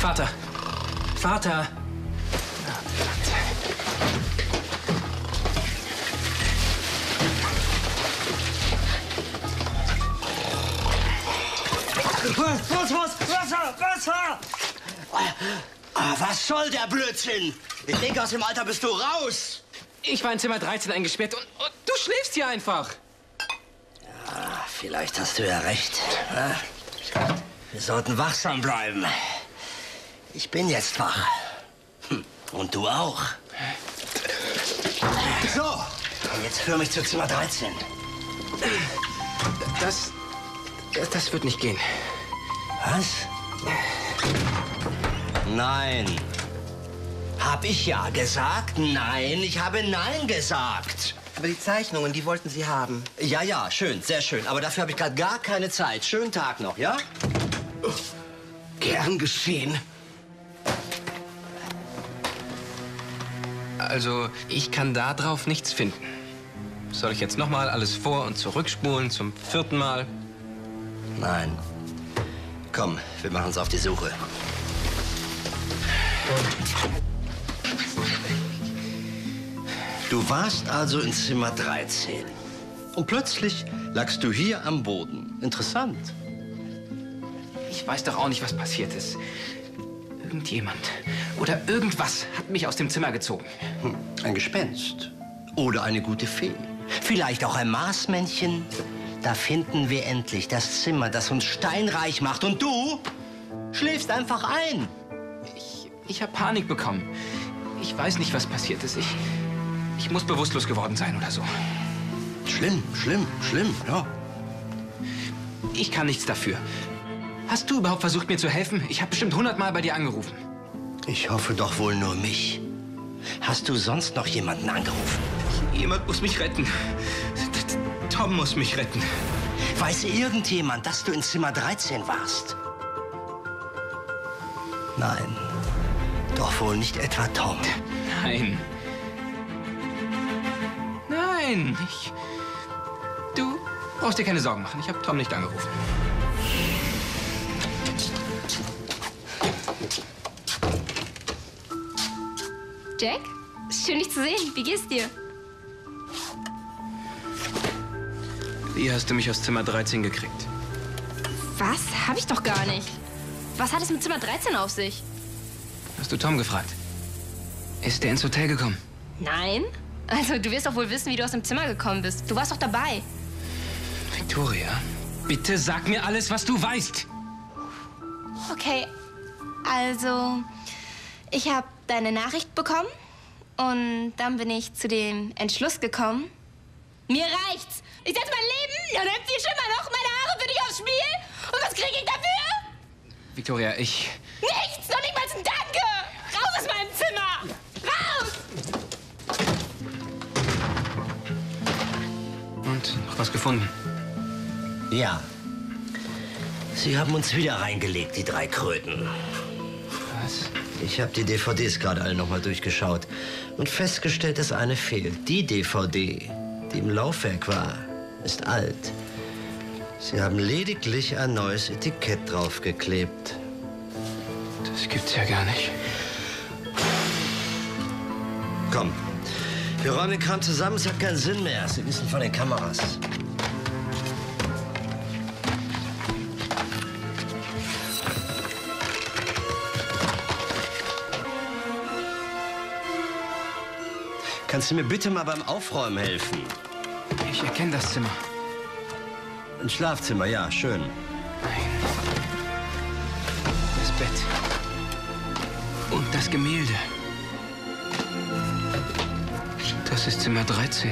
Vater! Vater! Was, was, Wasser, Wasser! Ah, was soll der Blödsinn? Ich denke, aus dem Alter bist du raus. Ich war in Zimmer 13 eingesperrt und, und du schläfst hier einfach. Ah, vielleicht hast du ja recht. Ja? Wir sollten wachsam bleiben. Ich bin jetzt wach. Hm, Und du auch. So, jetzt führ mich zu Zimmer 13. Das, das, das wird nicht gehen. Was? Nein. Hab ich ja gesagt? Nein, ich habe Nein gesagt. Aber die Zeichnungen, die wollten Sie haben. Ja, ja, schön, sehr schön. Aber dafür habe ich gerade gar keine Zeit. Schönen Tag noch, ja? Gern geschehen. Also, ich kann da drauf nichts finden. Soll ich jetzt nochmal alles vor- und zurückspulen zum vierten Mal? Nein. Komm, wir machen uns auf die Suche. Du warst also in Zimmer 13. Und plötzlich lagst du hier am Boden. Interessant. Ich weiß doch auch nicht, was passiert ist. Irgendjemand oder irgendwas hat mich aus dem Zimmer gezogen. Hm, Ein Gespenst. Oder eine gute Fee. Vielleicht auch ein Marsmännchen. Da finden wir endlich das Zimmer, das uns steinreich macht. Und du schläfst einfach ein. Ich, ich habe Panik bekommen. Ich weiß nicht, was passiert ist. Ich, ich muss bewusstlos geworden sein oder so. Schlimm, schlimm, schlimm, ja. Ich kann nichts dafür. Hast du überhaupt versucht, mir zu helfen? Ich habe bestimmt hundertmal bei dir angerufen. Ich hoffe doch wohl nur mich. Hast du sonst noch jemanden angerufen? Jemand muss mich retten. Tom muss mich retten. Weiß irgendjemand, dass du in Zimmer 13 warst? Nein. Doch wohl nicht etwa Tom. Nein. Nein, ich. Du brauchst dir keine Sorgen machen. Ich habe Tom nicht angerufen. Jack? Schön, dich zu sehen. Wie geht's dir? Wie hast du mich aus Zimmer 13 gekriegt? Was? Hab ich doch gar nicht. Was hat es mit Zimmer 13 auf sich? Hast du Tom gefragt? Ist der ins Hotel gekommen? Nein. Also, du wirst doch wohl wissen, wie du aus dem Zimmer gekommen bist. Du warst doch dabei. Victoria, bitte sag mir alles, was du weißt. Okay. Also, ich habe deine Nachricht bekommen und dann bin ich zu dem Entschluss gekommen. Mir reicht's. Ich setze mein Leben und viel schlimmer noch meine Haare für dich aufs Spiel. Und was kriege ich dafür? Victoria, ich. Nichts, noch nicht mal ein Danke. Raus aus meinem Zimmer. Raus! Und noch was gefunden? Ja. Sie haben uns wieder reingelegt, die drei Kröten. Was? Ich habe die DVDs gerade alle nochmal durchgeschaut und festgestellt, dass eine fehlt. Die DVD, die im Laufwerk war, ist alt. Sie haben lediglich ein neues Etikett draufgeklebt. Das gibt's ja gar nicht. Komm, wir räumen den Kram zusammen, es hat keinen Sinn mehr. Sie wissen von den Kameras. Kannst du mir bitte mal beim Aufräumen helfen? Ich erkenne das Zimmer. Ein Schlafzimmer, ja, schön. Nein. Das Bett. Und das Gemälde. Das ist Zimmer 13.